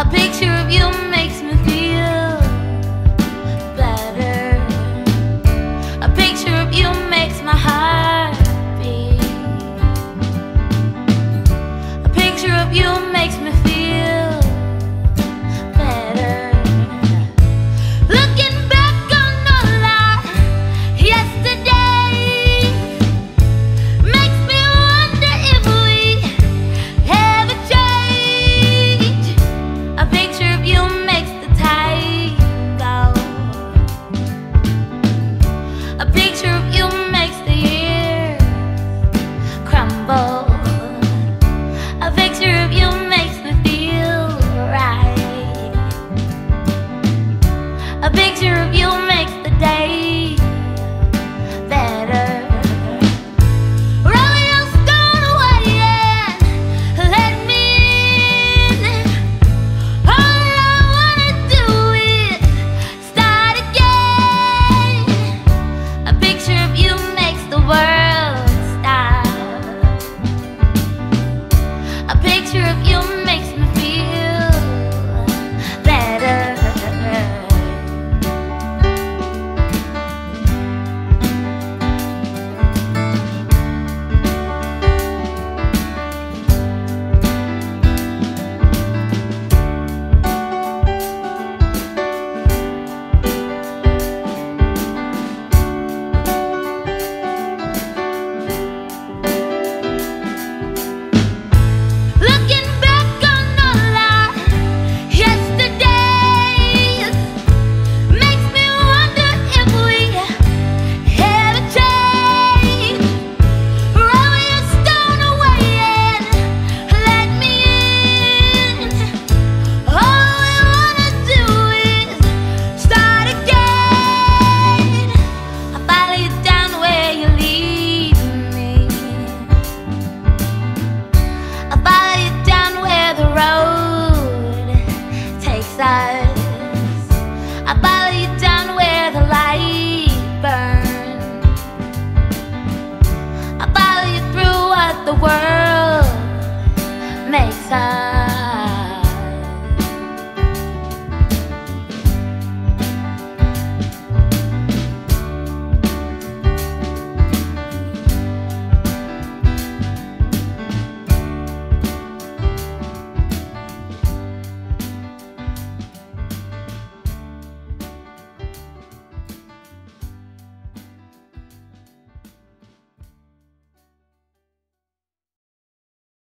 A picture of you makes me feel better. A picture of you makes my heart beat. A picture of you makes me A picture of you makes the day better. Roll your stone away and let me in. All I wanna do is start again. A picture of you makes the world stop. A picture of you